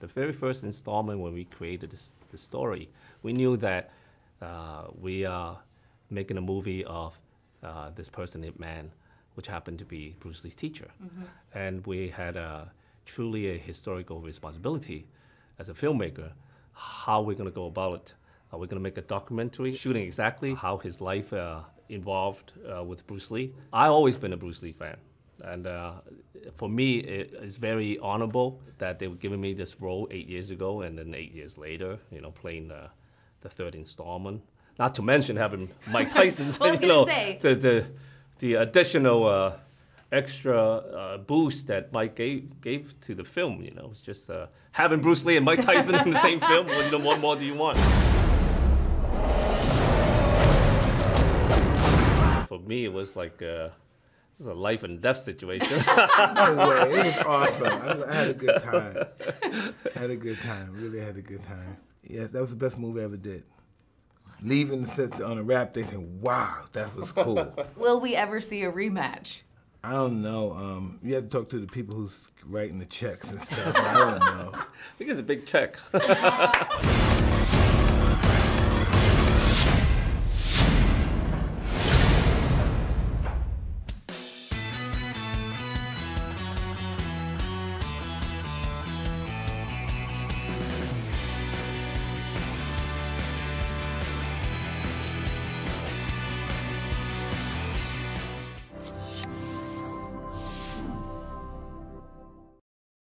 The very first installment when we created this, the story, we knew that uh, we are making a movie of uh, this person named Man, which happened to be Bruce Lee's teacher. And we had a, truly a historical responsibility as a filmmaker, how we're going to go about it. Are we going to make a documentary shooting exactly how his life uh, involved uh, with Bruce Lee? I've always been a Bruce Lee fan. And uh, for me, it is very honorable that they were giving me this role eight years ago, and then eight years later, you know, playing the, the third installment. Not to mention having Mike Tyson, Well, you know, say. the, the, the additional uh, extra uh, boost that Mike gave, gave to the film. You know, it's just uh, having Bruce Lee and Mike Tyson in the same film. What, what more do you want? For me, it was like it was a life and death situation. No way. It was awesome. I, I had a good time. I had a good time. Really had a good time. Yes, that was the best movie I ever did. Leaving the set on a wrap, they said, "Wow, that was cool." Will we ever see a rematch? I don't know. Um, you have to talk to the people who's writing the checks and stuff. I don't know. I think it's a big check.